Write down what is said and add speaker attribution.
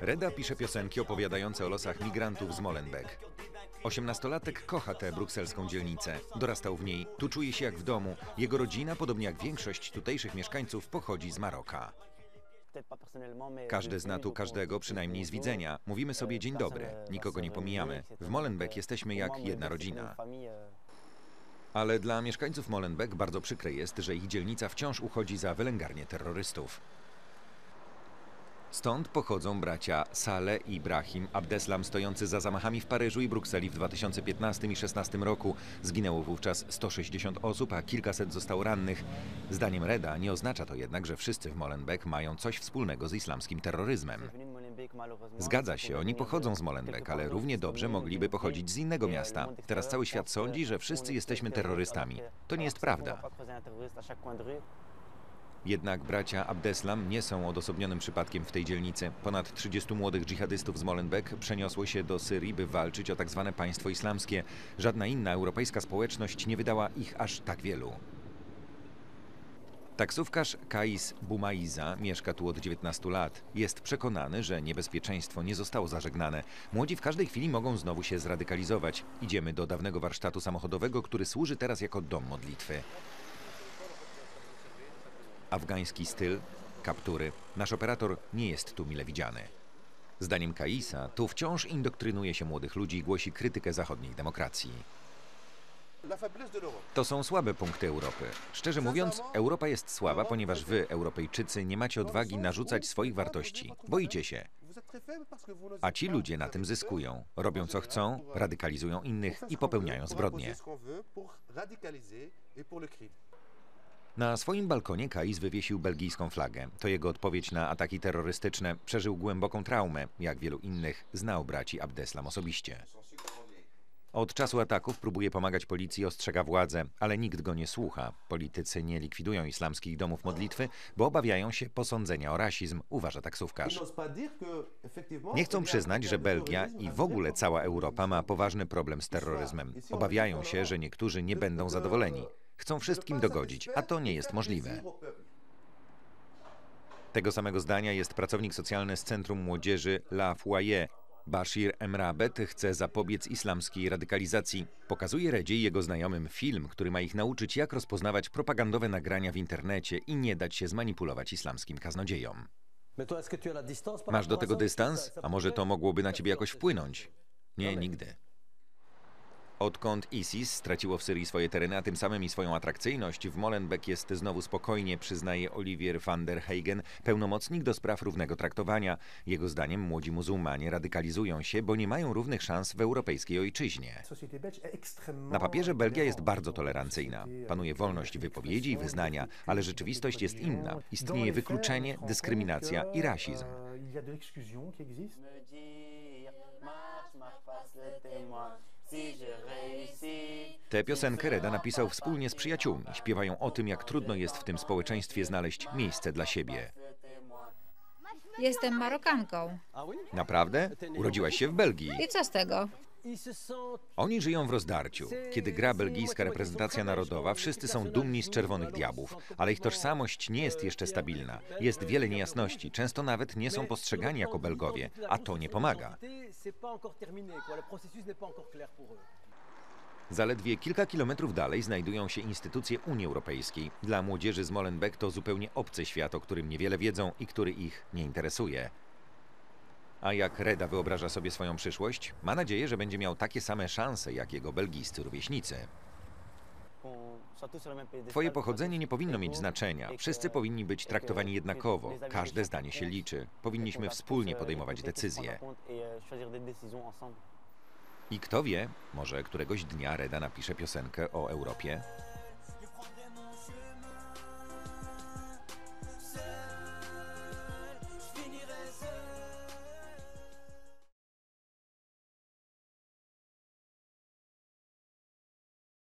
Speaker 1: Reda pisze piosenki opowiadające o losach migrantów z Molenbeek. Osiemnastolatek kocha tę brukselską dzielnicę. Dorastał w niej, tu czuje się jak w domu. Jego rodzina, podobnie jak większość tutejszych mieszkańców, pochodzi z Maroka. Każdy zna tu każdego, przynajmniej z widzenia. Mówimy sobie dzień dobry, nikogo nie pomijamy. W Molenbeek jesteśmy jak jedna rodzina. Ale dla mieszkańców Molenbeek bardzo przykre jest, że ich dzielnica wciąż uchodzi za wylęgarnię terrorystów. Stąd pochodzą bracia Saleh i Ibrahim Abdeslam stojący za zamachami w Paryżu i Brukseli w 2015 i 2016 roku. Zginęło wówczas 160 osób, a kilkaset zostało rannych. Zdaniem Reda nie oznacza to jednak, że wszyscy w Molenbeek mają coś wspólnego z islamskim terroryzmem. Zgadza się, oni pochodzą z Molenbeek, ale równie dobrze mogliby pochodzić z innego miasta. Teraz cały świat sądzi, że wszyscy jesteśmy terrorystami. To nie jest prawda. Jednak bracia Abdeslam nie są odosobnionym przypadkiem w tej dzielnicy. Ponad 30 młodych dżihadystów z Molenbeek przeniosło się do Syrii, by walczyć o tzw. państwo islamskie. Żadna inna europejska społeczność nie wydała ich aż tak wielu. Taksówkarz Kais Bumaiza mieszka tu od 19 lat. Jest przekonany, że niebezpieczeństwo nie zostało zażegnane. Młodzi w każdej chwili mogą znowu się zradykalizować. Idziemy do dawnego warsztatu samochodowego, który służy teraz jako dom modlitwy. Afgański styl, kaptury. Nasz operator nie jest tu mile widziany. Zdaniem Kaisa, tu wciąż indoktrynuje się młodych ludzi i głosi krytykę zachodniej demokracji. To są słabe punkty Europy. Szczerze mówiąc, Europa jest słaba, ponieważ wy, Europejczycy, nie macie odwagi narzucać swoich wartości. Boicie się. A ci ludzie na tym zyskują. Robią co chcą, radykalizują innych i popełniają zbrodnie. Na swoim balkonie Kais wywiesił belgijską flagę. To jego odpowiedź na ataki terrorystyczne. Przeżył głęboką traumę. Jak wielu innych, znał braci Abdeslam osobiście. Od czasu ataków próbuje pomagać policji i ostrzega władzę, ale nikt go nie słucha. Politycy nie likwidują islamskich domów modlitwy, bo obawiają się posądzenia o rasizm, uważa taksówkarz. Nie chcą przyznać, że Belgia i w ogóle cała Europa ma poważny problem z terroryzmem. Obawiają się, że niektórzy nie będą zadowoleni. Chcą wszystkim dogodzić, a to nie jest możliwe. Tego samego zdania jest pracownik socjalny z Centrum Młodzieży La Foyer. Bashir Emrabet chce zapobiec islamskiej radykalizacji. Pokazuje Redzie i jego znajomym film, który ma ich nauczyć, jak rozpoznawać propagandowe nagrania w internecie i nie dać się zmanipulować islamskim kaznodziejom. Masz do tego dystans? A może to mogłoby na ciebie jakoś wpłynąć? Nie, nigdy. Odkąd ISIS straciło w Syrii swoje tereny, a tym samym i swoją atrakcyjność, w Molenbeek jest znowu spokojnie, przyznaje Olivier van der Heygen, pełnomocnik do spraw równego traktowania. Jego zdaniem młodzi muzułmanie radykalizują się, bo nie mają równych szans w europejskiej ojczyźnie. Na papierze Belgia jest bardzo tolerancyjna. Panuje wolność wypowiedzi i wyznania, ale rzeczywistość jest inna. Istnieje wykluczenie, dyskryminacja i rasizm. Tę piosenkę Reda napisał wspólnie z przyjaciółmi. Śpiewają o tym, jak trudno jest w tym społeczeństwie znaleźć miejsce dla siebie.
Speaker 2: Jestem Marokanką.
Speaker 1: Naprawdę? Urodziłaś się w Belgii.
Speaker 2: I co z tego?
Speaker 1: Oni żyją w rozdarciu. Kiedy gra belgijska reprezentacja narodowa, wszyscy są dumni z czerwonych diabłów, ale ich tożsamość nie jest jeszcze stabilna. Jest wiele niejasności, często nawet nie są postrzegani jako Belgowie, a to nie pomaga. Zaledwie kilka kilometrów dalej znajdują się instytucje Unii Europejskiej. Dla młodzieży z Molenbeek to zupełnie obcy świat, o którym niewiele wiedzą i który ich nie interesuje. A jak Reda wyobraża sobie swoją przyszłość? Ma nadzieję, że będzie miał takie same szanse jak jego belgijscy rówieśnicy. Twoje pochodzenie nie powinno mieć znaczenia. Wszyscy powinni być traktowani jednakowo. Każde zdanie się liczy. Powinniśmy wspólnie podejmować decyzje. I kto wie, może któregoś dnia Reda napisze piosenkę o Europie?